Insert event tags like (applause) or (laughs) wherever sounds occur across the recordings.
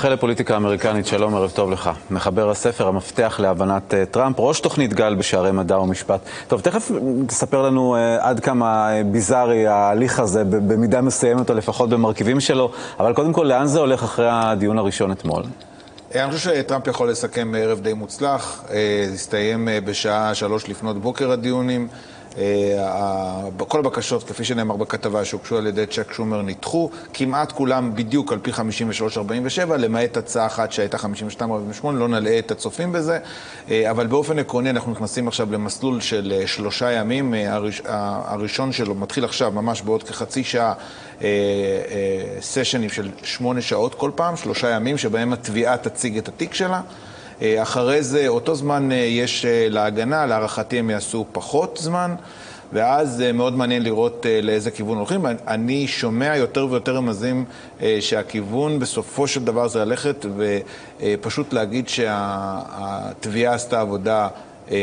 מומחה לפוליטיקה אמריקנית, שלום, ערב טוב לך. מחבר הספר המפתח להבנת uh, טראמפ, ראש תוכנית גל בשערי מדע ומשפט. טוב, תכף תספר לנו uh, עד כמה ביזארי ההליך הזה, במידה מסוימת או לפחות במרכיבים שלו, אבל קודם כל, לאן זה הולך אחרי הדיון הראשון אתמול? אני חושב שטראמפ יכול לסכם ערב די מוצלח, הסתיים בשעה שלוש לפנות בוקר הדיונים. אה, כל הבקשות, כפי שנאמר בכתבה, שהוגשו על ידי צ'ק שומר, נדחו, כמעט כולם בדיוק על פי 53-47, למעט הצעה אחת שהייתה 52-48, לא נלאה את הצופים בזה, אה, אבל באופן עקרוני אנחנו נכנסים עכשיו למסלול של אה, שלושה ימים, הראשון שלו מתחיל עכשיו, ממש בעוד כחצי שעה, סשנים של שמונה שעות כל פעם, שלושה ימים, שבהם התביעה תציג את התיק שלה. אה, אחרי זה, אותו זמן אה, יש אה, להגנה, להערכתי הם יעשו פחות זמן. ואז מאוד מעניין לראות לאיזה כיוון הולכים. אני שומע יותר ויותר רמזים שהכיוון בסופו של דבר זה ללכת ופשוט להגיד שהתביעה עשתה עבודה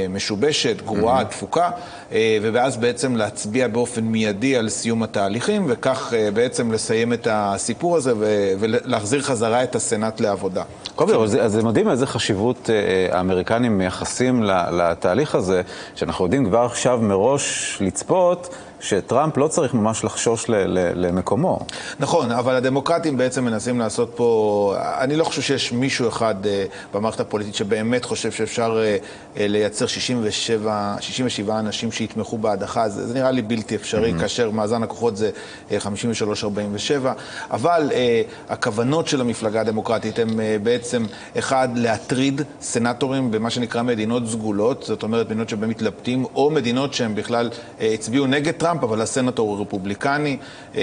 משובשת, גרועה, mm-hmm. דפוקה, אה, ואז בעצם להצביע באופן מיידי על סיום התהליכים, וכך אה, בעצם לסיים את הסיפור הזה ולהחזיר חזרה את הסנאט לעבודה. קובי, אז זה מדהים איזה חשיבות האמריקנים מייחסים לתהליך הזה, שאנחנו יודעים כבר עכשיו מראש לצפות. שטראמפ לא צריך ממש לחשוש למקומו. נכון, אבל הדמוקרטים בעצם מנסים לעשות פה... אני לא חושב שיש מישהו אחד uh, במערכת הפוליטית שבאמת חושב שאפשר uh, uh, לייצר 67, 67 אנשים שיתמכו בהדחה. זה, זה נראה לי בלתי אפשרי, mm-hmm. כאשר מאזן הכוחות זה uh, 53-47. אבל uh, הכוונות של המפלגה הדמוקרטית הן uh, בעצם, אחד, להטריד סנטורים במה שנקרא מדינות סגולות, זאת אומרת מדינות שבהן מתלבטים, או מדינות שהן בכלל uh, הצביעו נגד טראמפ. טראמפ, אבל הסנטור הוא רפובליקני, אה,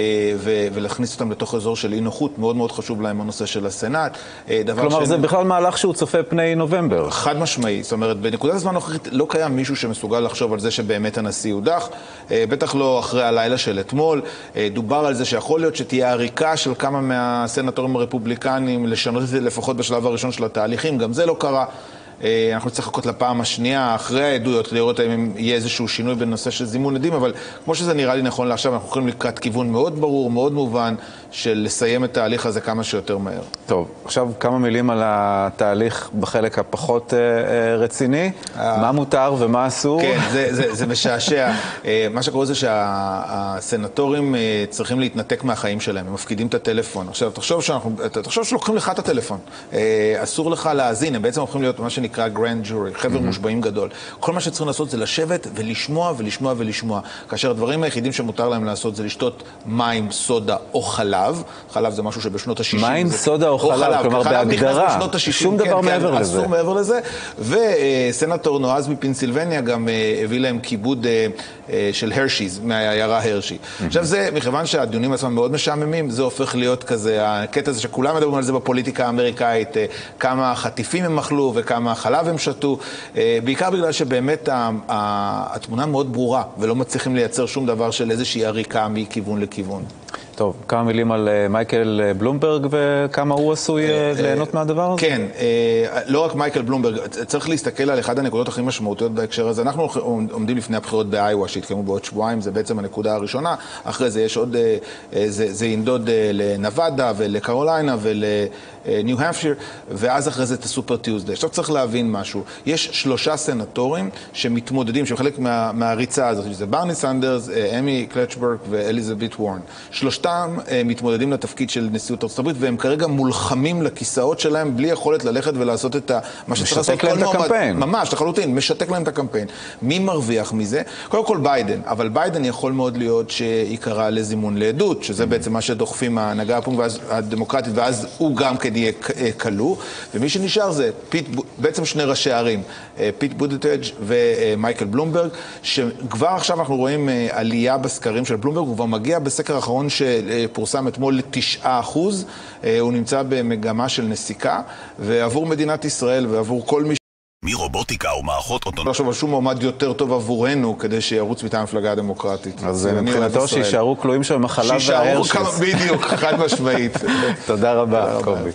ולהכניס אותם לתוך אזור של אי נוחות, מאוד מאוד חשוב להם הנושא של הסנאט. אה, כלומר. זה בכלל מהלך שהוא צופה פני נובמבר. חד משמעי, זאת אומרת, בנקודת הזמן הנוכחית לא קיים מישהו שמסוגל לחשוב על זה שבאמת הנשיא הודח, אה, בטח לא אחרי הלילה של אתמול. דובר על זה שיכול להיות שתהיה עריקה של כמה מהסנטורים הרפובליקנים, לשנות את זה לפחות בשלב הראשון של התהליכים, גם זה לא קרה. אה, אנחנו נצטרך לחכות לפעם השנייה, אחרי העדויות, לראות האם יהיה איזשהו שינוי בנושא של זימון עדים, אבל כמו שזה נראה לי נכון לעכשיו, אנחנו יכולים לקראת כיוון מאוד ברור, מאוד מובן, של לסיים את התהליך הזה כמה שיותר מהר. טוב, עכשיו כמה מילים על התהליך בחלק הפחות אה, אה, רציני. אה... מה מותר ומה אסור? כן, זה, זה, (laughs) זה משעשע. אה, מה שקורה זה שהסנטורים אה, צריכים להתנתק מהחיים שלהם, הם מפקידים את הטלפון. עכשיו, תחשוב, שאנחנו, תחשוב שלוקחים לך את הטלפון. אסור לך להאזין, הם בעצם הופכים להיות מה שנקרא Grand Jury, חבר mm-hmm. מושבעים גדול. כל מה שצריכים לעשות זה לשבת ולשמוע ולשמוע ולשמוע. כאשר הדברים היחידים שמותר להם לעשות זה לשתות מים, סודה או חלב. חלב זה משהו שבשנות ה-60... מים, זה... סודה או חלב, חלב כלומר בהגדרה. שום דבר כן, מעבר כן, לזה. אסור מעבר לזה. וסנטור נועז מפנסילבניה גם אה, הביא להם כיבוד אה, אה, של הרשיז, מהעיירה הרשי. Mm-hmm. עכשיו זה, מכיוון שהדיונים עצמם מאוד משעממים, זה הופך להיות כזה, הקטע הזה שכולם מדברים על זה בפוליטיקה האמריקאית, כמה חטיפים הם אכלו וכמה חלב הם שתו, אה, בעיקר בגלל שבאמת התמונה מאוד ברורה, ולא מצליחים לייצר שום דבר של איזושהי עריקה מכיוון לכיוון. טוב, כמה מילים על אה, מייקל אה, בלומברג וכמה הוא עשוי ליהנות מהדבר הזה? כן, לא רק מייקל בלומברג, צריך להסתכל על אחת הנקודות הכי משמעותיות בהקשר הזה. אנחנו עומדים לפני הבחירות באיווה שהתקיימו בעוד שבועיים, זה בעצם הנקודה הראשונה. אחרי זה יש עוד, זה, ינדוד לנבדה ולקרוליינה ול... ניו המפשיר, ואז אחרי זה את ה Super Tuesday. עכשיו צריך להבין משהו. יש שלושה סנטורים שמתמודדים, שהם חלק מה, מהריצה הזאת, שזה ברני סנדרס, אה, אמי קלובוצ'ר ואליזבת וורן. שלושתם אה, מתמודדים לתפקיד של נשיאות הברית, והם כרגע מולחמים לכיסאות שלהם בלי יכולת ללכת ולעשות את ה... מה שצריך לעשות כל מועמד. משתק להם את הקמפיין. ממש, לחלוטין, משתק להם את הקמפיין. מי מרוויח מזה? קודם כל ביידן, אבל ביידן יכול מאוד להיות שיקרא לזימון לעדות, שזה mm-hmm. בעצם מה שדוחפים ההנהגה הדמוקרטית, ואז הוא גם כן יהיה אה, כלוא, ומי שנשאר זה פיט, בעצם שני ראשי ערים, אה, פיט בוטיג'ג' ומייקל בלומברג, שכבר עכשיו אנחנו רואים עלייה בסקרים של בלומברג, הוא כבר מגיע בסקר האחרון שפורסם אתמול לתשעה אחוז, הוא נמצא במגמה של נסיקה, ועבור מדינת ישראל ועבור כל מי מרובוטיקה ומערכות אוטונומיות. לא לחשוב על שום מועמד יותר טוב עבורנו כדי שירוץ מטעם המפלגה הדמוקרטית. אז מבחינתו שיישארו כלואים שם החלב וההרשיס. בדיוק, חד משמעית. (laughs) תודה רבה, קובי.